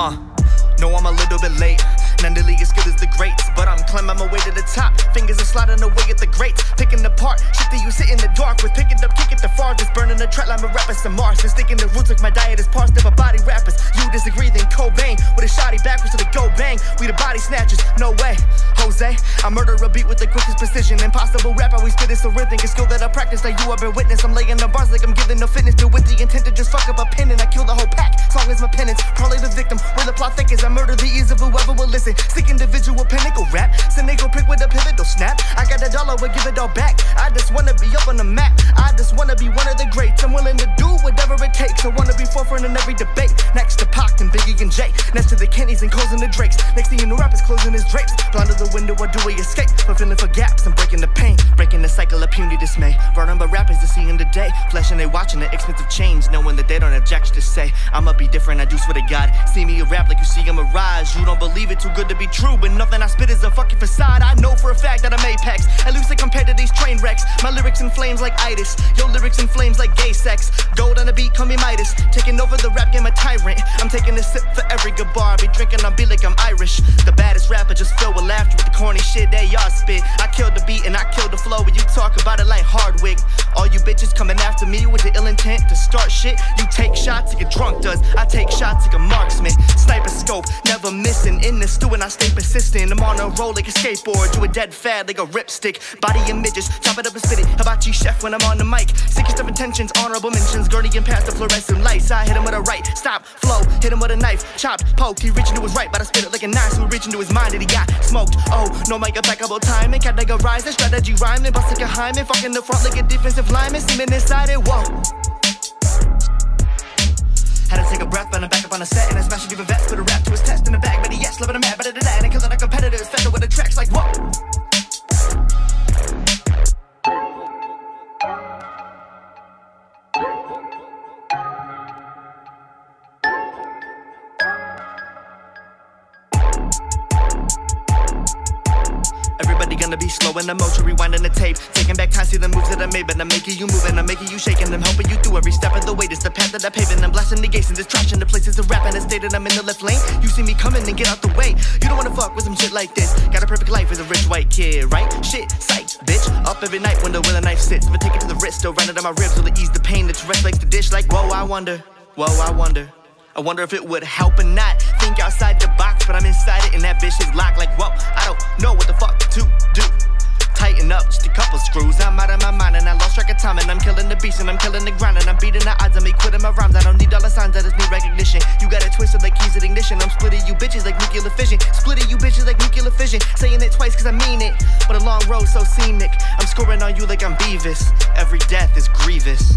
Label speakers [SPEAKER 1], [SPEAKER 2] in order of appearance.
[SPEAKER 1] Uh, know I'm a little bit late. Nearly as good as the greats, but I'm climbing my way to the top. Fingers are sliding away at the grates, picking apart. Shit that you sit in the dark with, picking up, kicking the farthest, burning the trap like my rappers some Mars. And sticking the roots like my diet is parts of a body rappers. You disagree, then Cobain with a shotty backwards to the go bang. We the body snatchers, no way. Jose, I murder a beat with the quickest precision. Impossible rap, I we spit it so rhythmic. A skill that I practice like you have been witness. I'm laying the bars like I'm giving no fitness. Do with the intent to just fuck up a pin and I kill the whole pack. Is my penance, probably the victim. Where the plot thick is, I murder the ears of whoever will listen. Sick individual pinnacle rap. Cynical prick with a pivotal snap. I got a dollar, we'll give it all back. I just wanna be up on the map. I just wanna be one of the greats. I'm willing to do whatever it forefront in every debate. Next to Pac and Biggie and Jay. Next to the Kennys and Coles and the Drakes. Next thing you know, rappers closing his drapes. Blind to the window, what do we escape? But feeling for gaps and breaking the pain. Breaking the cycle of puny dismay. Burning by rappers to see in the day. Flesh and they watching the expensive change. Knowing that they don't have jack to say. I'ma be different, I do swear to God. See me a rap like you see a mirage. You don't believe it, too good to be true. But nothing I spit is a fucking facade. I know for a fact that I'm apex. At least I compared to these train wrecks. My lyrics in flames like itis. Your lyrics in flames like gay sex. Gold on the beat, call me Midas. Taking over the rap game, a tyrant. I'm taking a sip for every good bar. I be drinking, I be like I'm Irish. The baddest rapper just filled with laughter with the corny shit they y'all spit. I killed the beat and I killed the flow when you talk about it like Hardwick. All you bitches coming after me with the ill intent to start shit. You take shots like a drunk does. I take shots like a marksman. Sniper scope, never missing. In the stew and I stay persistent. I'm on a roll like a skateboard. To a dead fad like a ripstick. Body and midgets, chop it up and spit it. Hibachi chef when I'm on the mic. Sickest of intentions, honorable mentions. Gurney Guardian past the fluorescent lights. I hit him with a right, stop, flow. Hit him with a knife, chopped, poked. He reaching to his right, but I spit it like a knife. So he reaching to his mind and he got smoked. Oh, no mic impeccable time. And categorize the strategy rhyme. And bust like a hymen. Fucking the front like a defensive lineman. Seeming inside it, whoa. Had to take a breath, but I'm back up on the set and I smash it even vets. Put a rap to his test in the bag, but yes, a mad, better than Everybody gonna be slow in the motion, rewinding the tape. Taking back time, see the moves that I made, but I'm making you move and I'm making you shaking. I'm helping you through every step of the way. This the path that I pave, and I'm blasting the gates and trashing the places to rap. And the state that I'm in the left lane. You see me coming and get out the way. You don't wanna fuck with some shit like this. Got a perfect life as a rich white kid, right? Shit, sight, bitch. Up every night when the a knife sits. But take it to the wrist, still run it on my ribs. Will it ease the pain that rest like the dish? Like, whoa, I wonder. Whoa, I wonder. I wonder if it would help or not. Think outside the box, but I'm inside it, and that bitch is locked. Like, whoa, I don't know what the fuck to do. Tighten up just a couple screws. I'm out of my mind and I lost track of time. And I'm killing the beast and I'm killing the grind. And I'm beating the odds. I'm quitting my rhymes. I don't need dollar signs. I just need recognition. You got it twisted like keys at ignition. I'm splitting you bitches like nuclear fission. Splitting you bitches like nuclear fission. Saying it twice cause I mean it. But a long road so scenic. I'm scoring on you like I'm Beavis. Every death is grievous.